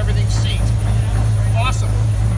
everything's seat. Awesome.